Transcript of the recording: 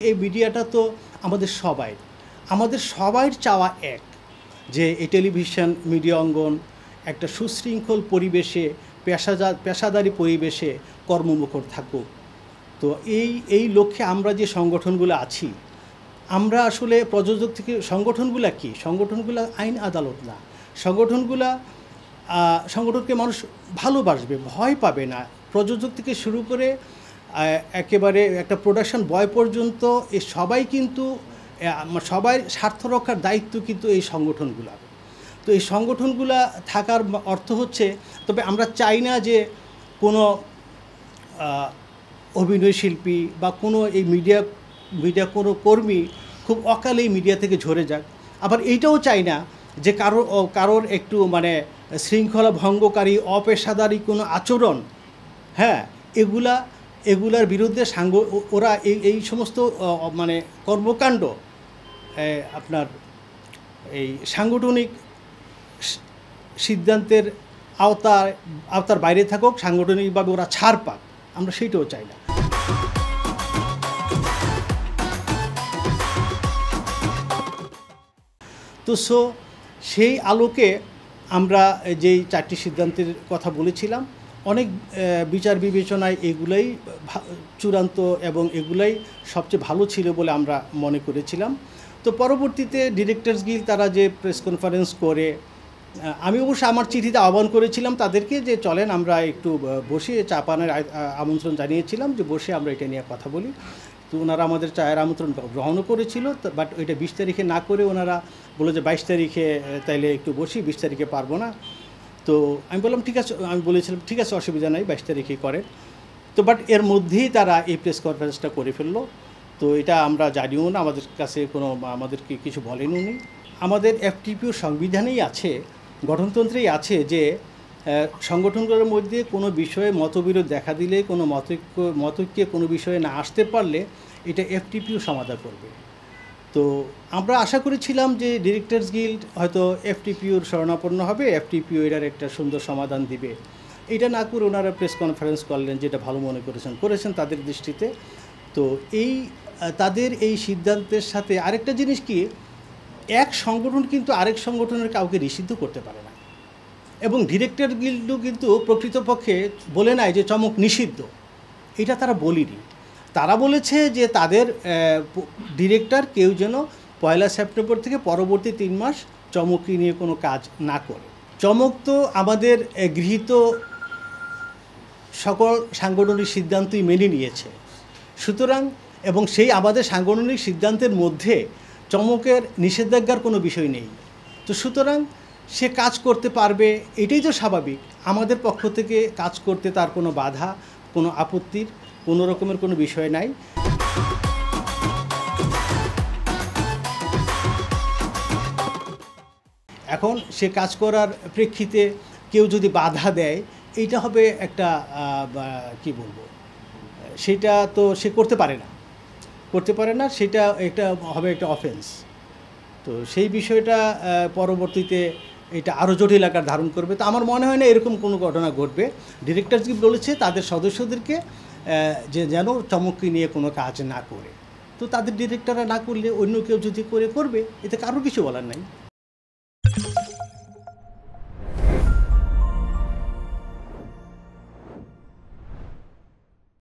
এই মিডিয়াটা তো আমাদের সবাই। আমাদের সবাই চাওয়া এক, যে এই টেলিভিশন মিডিয়া অঙ্গন একটা সুশৃঙ্খল পরিবেশে পেশাদার পেশাদারি পরিবেশে কর্মমুখর থাকুক। তো এই এই লক্ষ্যে আমরা যে সংগঠনগুলো আছি, আমরা আসলে প্রযোজক থেকে, সংগঠনগুলো কি? সংগঠনগুলো আইন আদালত না। সংগঠনগুলা সংগঠনকে মানুষ ভালোবাসবে, ভয় পাবে না। প্রযোজক থেকে শুরু করে একেবারে একটা প্রোডাকশন বয় পর্যন্ত এই সবাই কিন্তু সবাই স্বার্থ রক্ষার দায়িত্ব কিন্তু এই সংগঠনগুলার তো এই সংগঠনগুলা থাকার অর্থ হচ্ছে, তবে আমরা চাই না যে কোনো অভিনয় শিল্পী বা কোনো এই মিডিয়া মিডিয়া কোনো কর্মী খুব অকালেই মিডিয়া থেকে ঝরে যাক। আবার এইটাও চাই না যে কারোর ও, কারোর একটু মানে শৃঙ্খলা ভঙ্গকারী, অপেশাদারী কোনো আচরণ হ্যাঁ এগুলা এগুলার বিরুদ্ধে সাঙ্গ ওরা এই এই সমস্ত মানে কর্মকাণ্ড আপনার এই সাংগঠনিক সিদ্ধান্তের আওতায়, আওতার বাইরে থাকুক, সাংগঠনিকভাবে ওরা ছাড় পাক। আমরা সেইটাও চাই না। তো সো, সেই আলোকে আমরা যেই চারটি সিদ্ধান্তের কথা বলেছিলাম অনেক বিচার বিবেচনায় এগুলাই চূড়ান্ত এবং এগুলাই সবচেয়ে ভালো ছিল বলে আমরা মনে করেছিলাম। তো পরবর্তীতে ডিরেক্টরস গিল তারা যে প্রেস কনফারেন্স করে আমি অবশ্য আমার চিঠিতে আহ্বান করেছিলাম তাদেরকে যে চলেন আমরা একটু বসে চা পানের আমন্ত্রণ জানিয়েছিলাম যে বসে আমরা এটা নিয়ে কথা বলি। তো ওনারা আমাদের চায়ের আমন্ত্রণ গ্রহণও করেছিল বাট ওইটা বিশ তারিখে না করে ওনারা বলে যে বাইশ তারিখে তাইলে একটু বসি, বিশ তারিখে পারব না। তো আমি বললাম, ঠিক আছে। আমি বলেছিলাম, ঠিক আছে, অসুবিধা নাই, বাইশ তারিখে করেন। তো বাট এর মধ্যেই তারা এই প্রেস কনফারেন্সটা করে ফেলল। তো এটা আমরা জানিও না, আমাদের কাছে কোনো, আমাদেরকে কিছু বলেন উনি আমাদের এফটিপিও সংবিধানেই আছে, গঠনতন্ত্রেই আছে যে সংগঠনগুলোর মধ্যে কোনো বিষয়ে মতবিরোধ দেখা দিলে, কোনো মতৈক্য, মতৈক্যে কোনো বিষয়ে না আসতে পারলে, এটা এফটিপিও সমাধান করবে। তো আমরা আশা করেছিলাম যে ডিরেক্টরস গিল্ড হয়তো এফটিপিওর শরণাপন্ন হবে এফটিপিও এটার একটা সুন্দর সমাধান দিবে। এটা না করে ওনারা প্রেস কনফারেন্স করলেন যেটা ভালো মনে করেছেন করেছেন তাদের দৃষ্টিতে। তো এই, তাদের এই সিদ্ধান্তের সাথে আরেকটা জিনিস কি, এক সংগঠন কিন্তু আরেক সংগঠনের কাউকে নিষিদ্ধ করতে পারে না। এবং ডিরেক্টর গিল্ডও কিন্তু প্রকৃতপক্ষে বলে নাই যে চমক নিষিদ্ধ। এটা তারা বলিনি। তারা বলেছে যে তাদের ডিরেক্টর কেউ যেন পয়লা সেপ্টেম্বর থেকে পরবর্তী তিন মাস চমকি নিয়ে কোনো কাজ না করে। চমক তো আমাদের গৃহীত সকল সাংগঠনিক সিদ্ধান্তই মেনে নিয়েছে। সুতরাং, এবং সেই আমাদের সাংগঠনিক সিদ্ধান্তের মধ্যে চমকের নিষেধাজ্ঞার কোনো বিষয় নেই। তো সুতরাং, সে কাজ করতে পারবে, এটাই তো স্বাভাবিক। আমাদের পক্ষ থেকে কাজ করতে তার কোনো বাধা, কোনো আপত্তির কোনো রকমের কোনো বিষয় নাই। এখন সে কাজ করার প্রেক্ষিতে কেউ যদি বাধা দেয়, এইটা হবে একটা কি বলব? সেটা তো সে করতে পারে না। করতে পারে না, সেটা একটা, হবে একটা অফেন্স তো সেই বিষয়টা পরবর্তীতে এটা আরও জটিল আকার ধারণ করবে। তো আমার মনে হয় না এরকম কোনো ঘটনা ঘটবে। ডিরেক্টর কি বলেছে, তাদের সদস্যদেরকে যে যেন চমককে নিয়ে কোনো কাজ না করে। তো তাদের ডিরেক্টররা না করলে অন্য কেউ যদি করে, করবে? এতে কারোর কিছু বলার নাই।